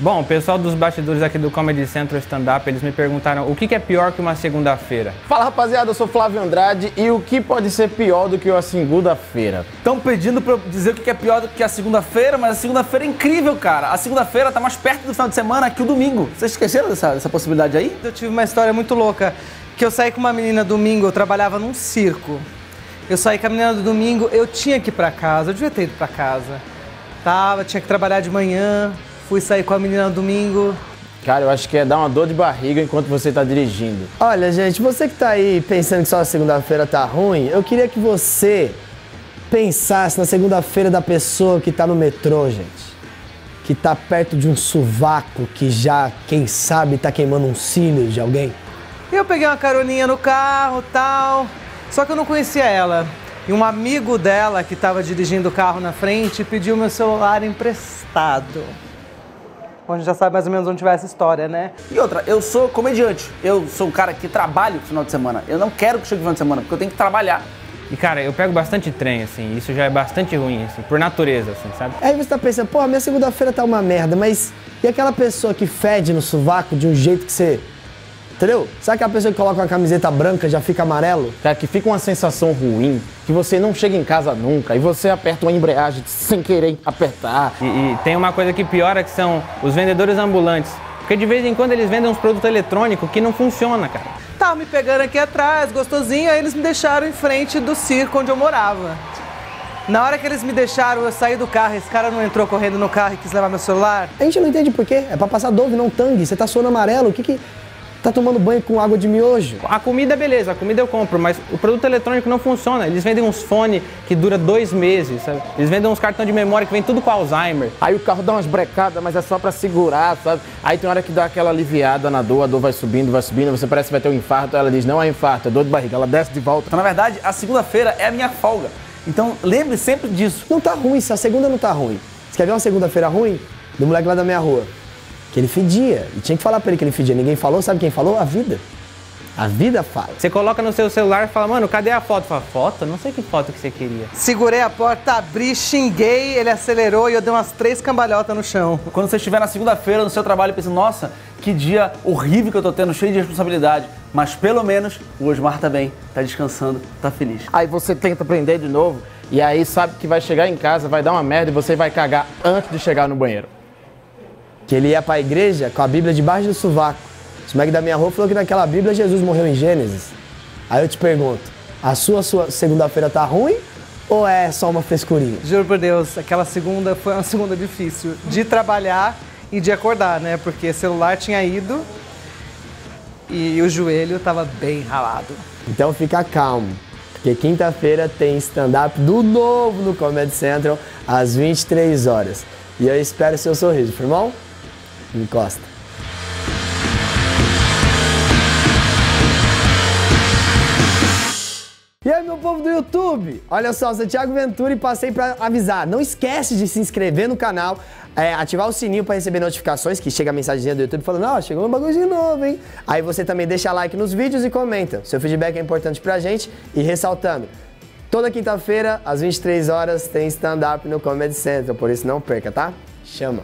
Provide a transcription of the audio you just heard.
Bom, o pessoal dos bastidores aqui do Comedy Central Stand Up, eles me perguntaram o que, que é pior que uma segunda-feira. Fala rapaziada, eu sou Flávio Andrade e o que pode ser pior do que uma segunda-feira? Estão pedindo pra eu dizer o que é pior do que a segunda-feira, mas a segunda-feira é incrível, cara. A segunda-feira tá mais perto do final de semana que o domingo. Vocês esqueceram dessa, dessa possibilidade aí? Eu tive uma história muito louca, que eu saí com uma menina domingo, eu trabalhava num circo. Eu saí com a menina do domingo, eu tinha que ir pra casa, eu devia ter ido pra casa. Tava, tinha que trabalhar de manhã, fui sair com a menina no domingo. Cara, eu acho que é dar uma dor de barriga enquanto você tá dirigindo. Olha, gente, você que tá aí pensando que só a segunda-feira tá ruim, eu queria que você pensasse na segunda-feira da pessoa que tá no metrô, gente. Que tá perto de um sovaco que já, quem sabe, tá queimando um cílio de alguém. Eu peguei uma caroninha no carro tal, só que eu não conhecia ela. E um amigo dela que estava dirigindo o carro na frente pediu meu celular emprestado. A gente já sabe mais ou menos onde vai essa história, né? E outra, eu sou comediante. Eu sou um cara que trabalha no final de semana. Eu não quero que chegue o final de semana, porque eu tenho que trabalhar. E cara, eu pego bastante trem, assim, isso já é bastante ruim, assim, por natureza, assim, sabe? Aí você tá pensando, pô, minha segunda-feira tá uma merda, mas e aquela pessoa que fede no sovaco de um jeito que você. Entendeu? Sabe aquela pessoa que coloca uma camiseta branca já fica amarelo? Cara, que fica uma sensação ruim, que você não chega em casa nunca e você aperta uma embreagem sem querer apertar. E, e tem uma coisa que piora que são os vendedores ambulantes. Porque de vez em quando eles vendem uns produtos eletrônicos que não funciona, cara. Tava me pegando aqui atrás, gostosinho, aí eles me deixaram em frente do circo onde eu morava. Na hora que eles me deixaram, eu saí do carro, esse cara não entrou correndo no carro e quis levar meu celular. A gente não entende por quê. É pra passar Dove, não tangue. Você tá suando amarelo. O que que. Tá tomando banho com água de miojo? A comida, beleza, a comida eu compro, mas o produto eletrônico não funciona. Eles vendem uns fones que dura dois meses, sabe? Eles vendem uns cartões de memória que vem tudo com Alzheimer. Aí o carro dá umas brecadas, mas é só pra segurar, sabe? Aí tem hora que dá aquela aliviada na dor, a dor vai subindo, vai subindo, você parece que vai ter um infarto, ela diz, não é infarto, é dor de barriga, ela desce de volta. Então, na verdade, a segunda-feira é a minha folga. Então, lembre sempre disso. Não tá ruim, se a segunda não tá ruim. Você quer ver uma segunda-feira ruim? Do moleque lá da minha rua. Que ele fedia. E tinha que falar pra ele que ele fedia. Ninguém falou, sabe quem falou? A vida. A vida fala. Você coloca no seu celular e fala, mano, cadê a foto? Fala, foto? Não sei que foto que você queria. Segurei a porta, abri, xinguei, ele acelerou e eu dei umas três cambalhotas no chão. Quando você estiver na segunda-feira no seu trabalho pensando, nossa, que dia horrível que eu tô tendo, cheio de responsabilidade. Mas pelo menos o Osmar tá bem, tá descansando, tá feliz. Aí você tenta prender de novo e aí sabe que vai chegar em casa, vai dar uma merda e você vai cagar antes de chegar no banheiro. Que ele ia pra igreja com a Bíblia debaixo do sovaco. O moleque da minha rua falou que naquela Bíblia Jesus morreu em Gênesis. Aí eu te pergunto, a sua, sua segunda-feira tá ruim ou é só uma frescurinha? Juro por Deus, aquela segunda foi uma segunda difícil. De trabalhar e de acordar, né? Porque celular tinha ido e o joelho tava bem ralado. Então fica calmo, porque quinta-feira tem stand-up do novo no Comedy Central às 23 horas. E eu espero seu sorriso, firmão? Encosta. E aí, meu povo do YouTube? Olha só, sou Thiago Ventura e passei pra avisar. Não esquece de se inscrever no canal, é, ativar o sininho pra receber notificações, que chega a mensagenzinha do YouTube falando, ó, chegou um bagulho novo, hein? Aí você também deixa like nos vídeos e comenta. Seu feedback é importante pra gente. E ressaltando, toda quinta-feira, às 23 horas, tem stand-up no Comedy Central, por isso não perca, tá? Chama!